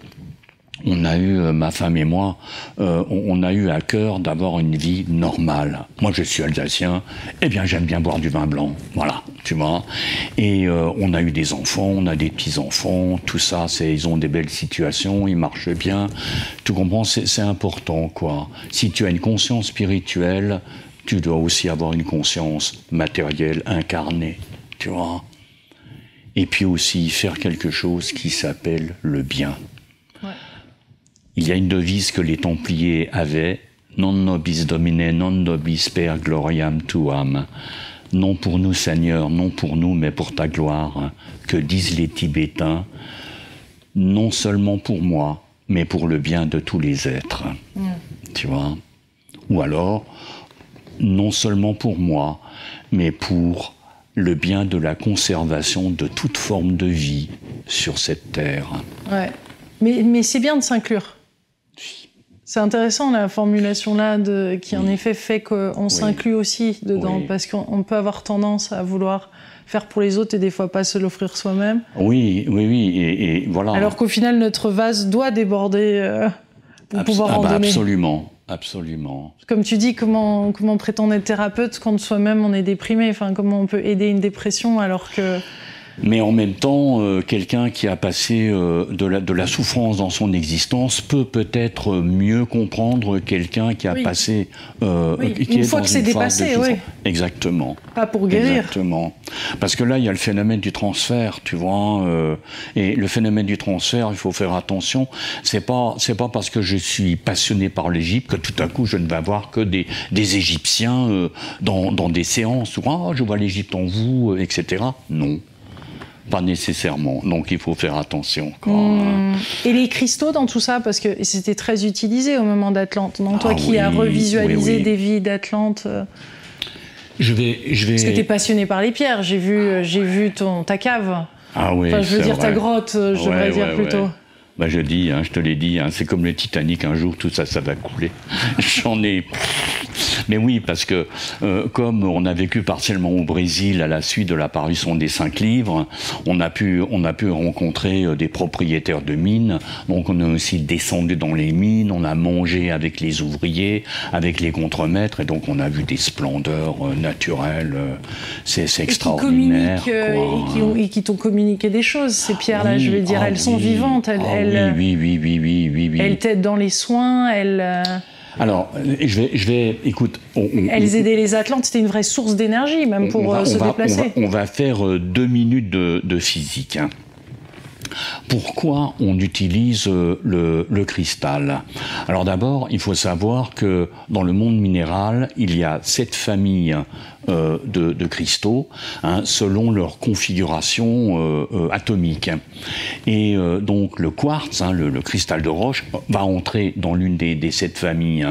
on a eu, euh, ma femme et moi, euh, on, a eu à cœur d'avoir une vie normale. Moi, je suis alsacien, eh bien, j'aime bien boire du vin blanc, voilà, tu vois. Et euh, on a eu des enfants, on a des petits-enfants, tout ça, c'est, ils ont des belles situations, ils marchent bien. Tu comprends, c'est important, quoi. Si tu as une conscience spirituelle, tu dois aussi avoir une conscience matérielle, incarnée, tu vois. Et puis aussi faire quelque chose qui s'appelle le bien. Il y a une devise que les Templiers avaient Non nobis domine, non nobis per gloriam tuam. Non pour nous, Seigneur, non pour nous, mais pour ta gloire. Que disent les Tibétains Non seulement pour moi, mais pour le bien de tous les êtres. Mm. Tu vois? Ou alors, non seulement pour moi, mais pour le bien de la conservation de toute forme de vie sur cette terre. Ouais. Mais, mais c'est bien de s'inclure. C'est intéressant la formulation là de, qui en effet fait qu'on s'inclut aussi dedans parce qu'on peut avoir tendance à vouloir faire pour les autres et des fois pas se l'offrir soi-même. Oui, oui, oui, et, voilà. Alors qu'au final notre vase doit déborder euh, pour pouvoir ah en bah donner. Absolument. Absolument. Comme tu dis, comment, comment prétendre être thérapeute quand soi-même on est déprimé? Enfin, comment on peut aider une dépression alors que mais en même temps, euh, quelqu'un qui a passé euh, de, la, de la souffrance dans son existence peut peut-être mieux comprendre quelqu'un qui a passé. Euh, qui une fois que c'est dépassé, oui. Exactement. Pas pour guérir. Exactement. Parce que là, il y a le phénomène du transfert, tu vois. Euh, et le phénomène du transfert, il faut faire attention. C'est pas, c'est pas parce que je suis passionné par l'Égypte que tout à coup je ne vais avoir que des, des Égyptiens dans, dans des séances où ah, je vois l'Égypte en vous, etc. Non. Pas nécessairement, donc il faut faire attention. Hmm. Et les cristaux dans tout ça, parce que c'était très utilisé au moment d'Atlante. Non, toi ah qui as revisualisé des vies d'Atlante. Euh, je vais, je vais. Parce que tu es passionné par les pierres. J'ai vu, euh, j'ai vu ton ta cave. Ah oui. Enfin, je veux dire ta grotte, euh, je devrais dire plutôt. Bah, je dis, hein, je te l'ai dit, hein, c'est comme le Titanic, un jour tout ça, ça va couler. [LAUGHS] J'en ai. Mais oui, parce que euh, comme on a vécu partiellement au Brésil à la suite de l'apparition des cinq livres, on a pu, on a pu rencontrer euh, des propriétaires de mines. Donc on est aussi descendu dans les mines, on a mangé avec les ouvriers, avec les contremaîtres, et donc on a vu des splendeurs euh, naturelles. c'est extraordinaire. Et qui, t'ont communiqué des choses, ces pierres-là, je veux dire, elles sont vivantes, elles oui, oui, oui, oui, oui, oui, Elle t'aide dans les soins, elle. Euh, Alors, je vais, je vais, écoute. Elles aidaient les Atlantes, c'était une vraie source d'énergie, même pour euh, se déplacer. On va, faire euh, deux minutes de, physique. Hein. Pourquoi on utilise le, le cristal? Alors d'abord, il faut savoir que dans le monde minéral, il y a sept familles euh, de, cristaux hein, selon leur configuration euh, euh, atomique. Et donc le quartz, hein, le, cristal de roche, va entrer dans l'une des, sept familles.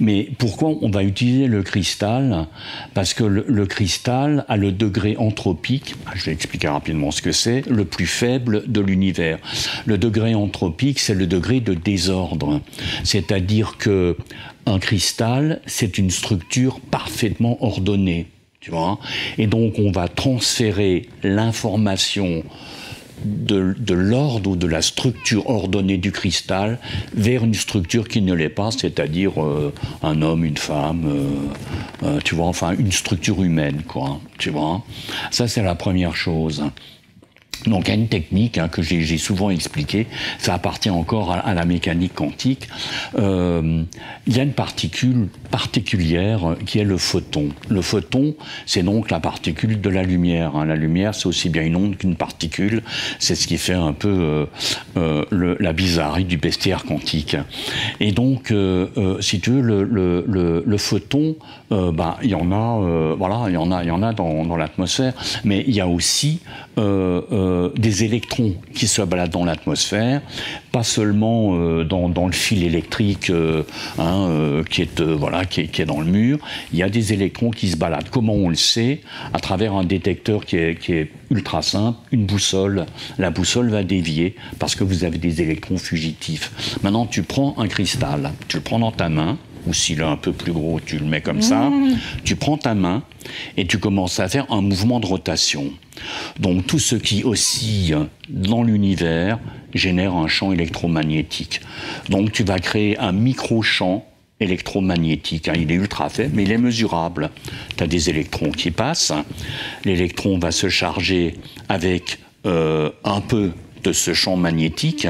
Mais pourquoi on va utiliser le cristal? Parce que le, cristal a le degré anthropique, je vais expliquer rapidement ce que c'est, le plus faible de l'univers. Le degré anthropique, c'est le degré de désordre. C'est-à-dire que un cristal, c'est une structure parfaitement ordonnée. Tu vois Et donc, on va transférer l'information de, l'ordre ou de la structure ordonnée du cristal vers une structure qui ne l'est pas, c'est-à-dire euh, un homme, une femme, euh, euh, tu vois, enfin une structure humaine, quoi. Tu vois Ça, c'est la première chose. Donc il y a une technique hein, que j'ai souvent expliquée, ça appartient encore à, la mécanique quantique. Euh, il y a une particule particulière qui est le photon. Le photon, c'est donc la particule de la lumière. Hein. La lumière, c'est aussi bien une onde qu'une particule. C'est ce qui fait un peu euh, euh, la bizarrerie du bestiaire quantique. Et donc, si tu veux, le, photon, bah, il y en a, voilà, il y en a, il y en a dans l'atmosphère, mais il y a aussi euh, des électrons qui se baladent dans l'atmosphère, pas seulement euh, dans, le fil électrique euh, hein, qui, est, voilà, qui est, qui, est, dans le mur, il y a des électrons qui se baladent. Comment on le sait? À travers un détecteur qui est, qui est ultra simple, une boussole. La boussole va dévier parce que vous avez des électrons fugitifs. Maintenant, tu prends un cristal, tu le prends dans ta main, ou s'il est un peu plus gros, tu le mets comme ça. Mmh. Tu prends ta main et tu commences à faire un mouvement de rotation. Donc tout ce qui oscille dans l'univers génère un champ électromagnétique. Donc tu vas créer un micro-champ électromagnétique. Hein. Il est ultra faible, mais il est mesurable. Tu as des électrons qui passent. L'électron va se charger avec euh, un peu de ce champ magnétique.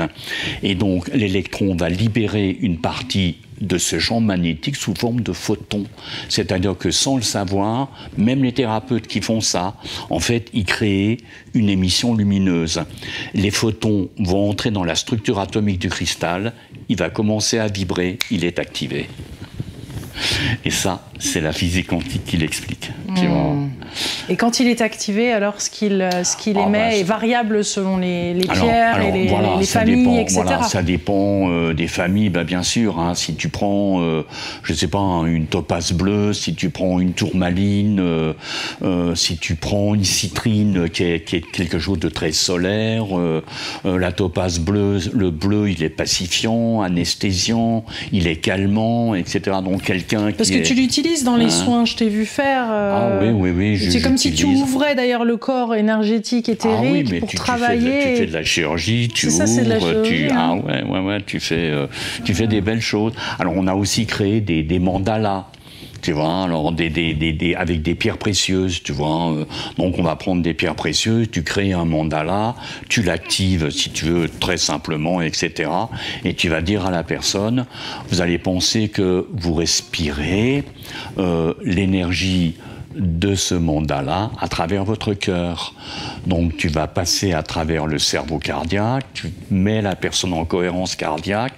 Et donc l'électron va libérer une partie de ce champ magnétique sous forme de photons. C'est-à-dire que sans le savoir, même les thérapeutes qui font ça, en fait, ils créent une émission lumineuse. Les photons vont entrer dans la structure atomique du cristal, il va commencer à vibrer, il est activé. Et ça, c'est la physique quantique qui l'explique. Hmm. Et quand il est activé, alors ce qu'il ce qu'il Ah, émet bah, est variable selon les, pierres alors, et les, voilà, les ça familles, dépend, etc. Voilà, ça dépend euh, des familles, bah, bien sûr. hein. si tu prends, euh, je sais pas, hein, une topaze bleue, si tu prends une tourmaline, euh, euh, si tu prends une citrine qui est, qui est quelque chose de très solaire, euh, euh, la topaze bleue, le bleu, il est pacifiant, anesthésiant, il est calmant, etc. Donc quelqu'un qui Parce que est- tu l'utilises dans les Hein? soins, je t'ai vu faire. euh, Ah oui, oui, oui, C'est comme si tu ouvrais d'ailleurs le corps énergétique Ah éthérique oui, mais pour tu, tu travailler. fais de, tu fais de la chirurgie, tu ça, la ouvres, chirurgie, tu hein. ah ouais, ouais, ouais, tu fais, euh, tu fais des belles choses. Alors on a aussi créé des, des mandalas. Tu vois, alors des, des, des, des- avec des pierres précieuses, tu vois. euh, donc on va prendre des pierres précieuses, tu crées un mandala, tu l'actives si tu veux très simplement, etc. Et tu vas dire à la personne, vous allez penser que vous respirez euh, l'énergie de ce mandat-là à travers votre cœur. Donc tu vas passer à travers le cerveau cardiaque, tu mets la personne en cohérence cardiaque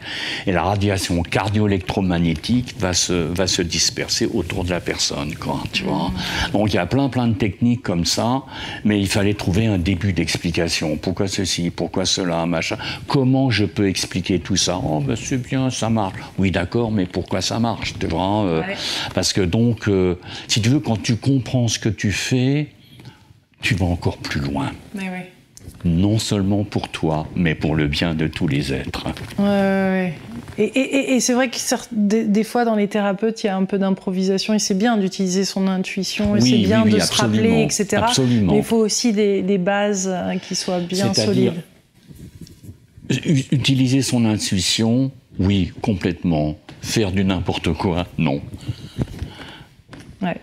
et la radiation cardio-électromagnétique va se, va se disperser autour de la personne. Quoi, tu vois Donc il y a plein plein de techniques comme ça, mais il fallait trouver un début d'explication. Pourquoi ceci? Pourquoi cela? Machin. Comment je peux expliquer tout ça? Oh ben c'est bien, ça marche. Oui d'accord, mais pourquoi ça marche? Tu vois euh, Ouais. parce que donc, euh, si tu veux, quand tu comprends ce que tu fais, tu vas encore plus loin. Mais oui. Non seulement pour toi, mais pour le bien de tous les êtres. Ouais, ouais, ouais. Et, et- et- et c'est vrai que des, des fois dans les thérapeutes, il y a un peu d'improvisation et c'est bien d'utiliser son intuition et Oui, c'est oui, bien oui, de se rappeler, etc. absolument. Mais il faut aussi des, des bases euh, qui soient bien solides. Utiliser son intuition, oui, complètement. Faire du n'importe quoi, non. Ouais.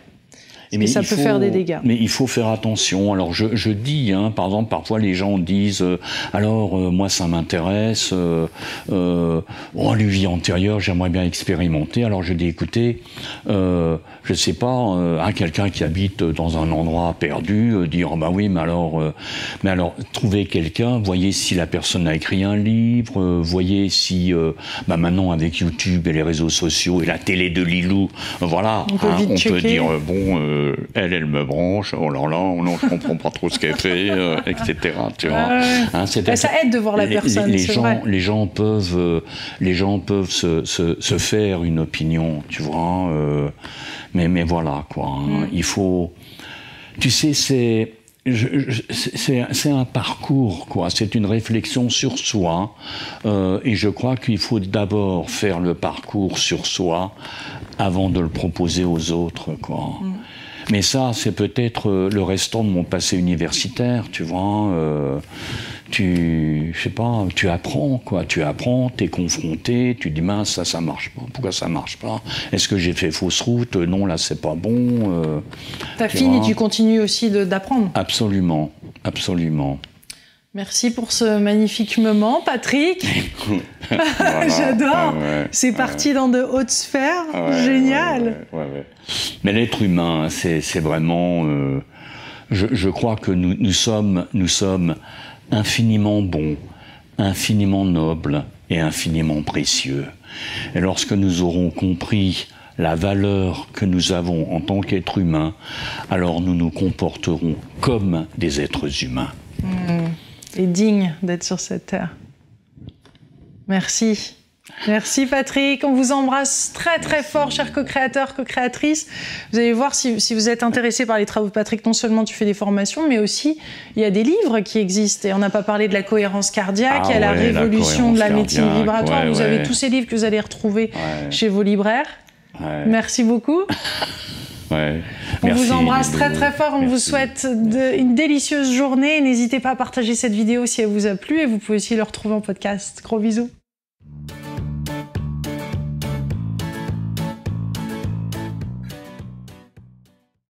Et que ça peut faire des dégâts. Mais il faut faire attention. Alors je, je dis, hein, par exemple, parfois les gens disent, euh, alors euh, moi ça m'intéresse, euh, euh, oh, les vies antérieures, j'aimerais bien expérimenter. Alors je dis, écoutez, euh, je sais pas, euh, hein, quelqu'un qui habite dans un endroit perdu, euh, dire, oh, bah oui, mais alors, euh, mais alors trouvez quelqu'un, voyez si la personne a écrit un livre, euh, voyez si, euh, bah maintenant avec YouTube et les réseaux sociaux et la télé de Lilou, voilà, On peut hein, on peut dire euh, bon, euh, elle, elle me branche, oh là là, oh non, je comprends pas trop ce qu'elle fait, euh, etc. Tu vois. Hein, Bah, ça aide de voir la les- personne, Les, gens, vrai. les gens peuvent, euh, les gens peuvent se, se, se faire une opinion, tu vois. mais, mais voilà, quoi. hein. Mm. Il faut. Tu sais, c'est. C'est un parcours, quoi. C'est une réflexion sur soi. euh, et je crois qu'il faut d'abord faire le parcours sur soi avant de le proposer aux autres, quoi. Mais ça, c'est peut-être euh, le restant de mon passé universitaire, tu vois. euh, tu, je sais pas, tu apprends, quoi. Tu apprends, t'es confronté, tu dis, mince, ça, ça marche pas. Pourquoi ça marche pas? Est-ce que j'ai fait fausse route? Non, là, c'est pas bon. euh, T'affines et tu continues aussi d'apprendre. absolument, absolument. Merci pour ce magnifique moment, Patrick. [LAUGHS] [LAUGHS] Voilà, J'adore. ouais, ouais, C'est ouais. parti dans de hautes sphères. Ouais, Génial. ouais, ouais, ouais, ouais. Mais l'être humain, c'est c'est vraiment. euh, je, je crois que nous, nous, sommes, nous sommes infiniment bons, infiniment nobles et infiniment précieux. Et lorsque nous aurons compris la valeur que nous avons en tant qu'êtres humains, alors nous nous comporterons comme des êtres humains. Et digne d'être sur cette terre. Merci. Merci Patrick, on vous embrasse très très fort, chers co-créateurs, co-créatrices. Vous allez voir si, si vous êtes intéressé par les travaux de Patrick, non seulement tu fais des formations, mais aussi il y a des livres qui existent. Et on n'a pas parlé de la cohérence cardiaque, Ah il y a la ouais, la révolution de la médecine vibratoire. ouais, vous avez tous ces livres que vous allez retrouver chez vos libraires. Merci beaucoup. [LAUGHS] ouais. On Merci, vous embrasse très très fort. On vous souhaite de- une délicieuse journée. N'hésitez pas à partager cette vidéo si elle vous a plu et vous pouvez aussi le retrouver en podcast. Gros bisous.